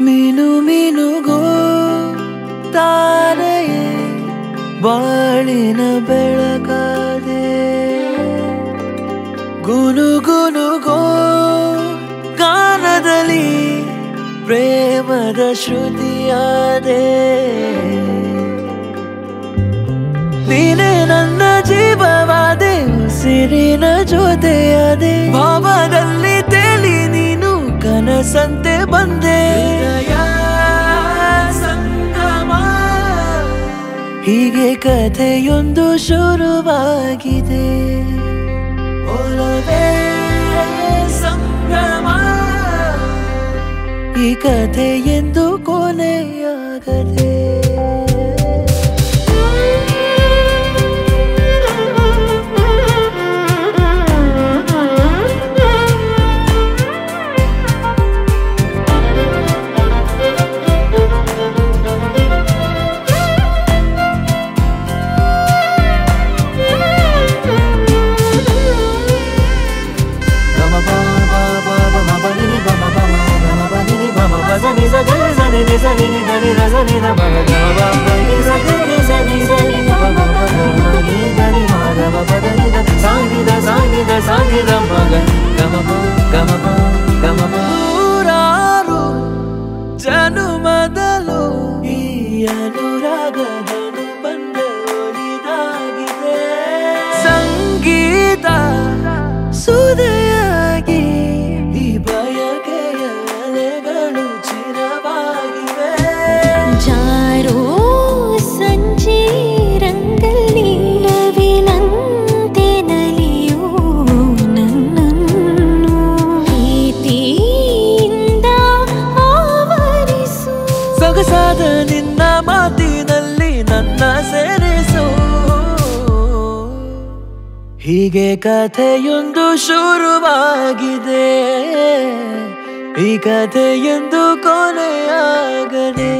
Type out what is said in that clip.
ಮೀನು ಮೀನುಗೋ ತಾರೆಯೇ ಬಾಳಿನ ಬೆಳಕಾದೆ ಗುನುಗುನುಗೋ ಕಾನದಲ್ಲಿ ಪ್ರೇಮದ ಶ್ರುತಿಯಾದೆ. ನೀನೇ ನನ್ನ ಜೀವವಾದೆ, ಉಸಿರಿನ ಜೊತೆಯಾದೆ. ಭಾವದಲ್ಲಿ ತೇಲಿ ನೀನು ಕನಸಂತೆ ಬಂದೆ. ಹೀಗೆ ಕಥೆಯೊಂದು ಶುರುವಾಗಿದೆ. ಒಲವೇ ಸಂಭ್ರಮ. ಈ ಕಥೆ ಎಂದು ಕೊನೆಯಾಗದೆ ನೂರಾರು ಜನುಮದಲು ಈ ಅನುರಾಗದನು ಬಂದ ಒಲಿದಾಗಿದೆ ಸಂಗೀತ ಸುದೆಯಾಗಿ ಮಾತಿನಲ್ಲಿ ನನ್ನ ಸೇರಿಸು. ಹೀಗೆ ಕಥೆಯೊಂದು ಶುರುವಾಗಿದೆ. ಈ ಕಥೆಯೊಂದು ಕೊನೆಯಾಗದೆ.